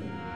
you.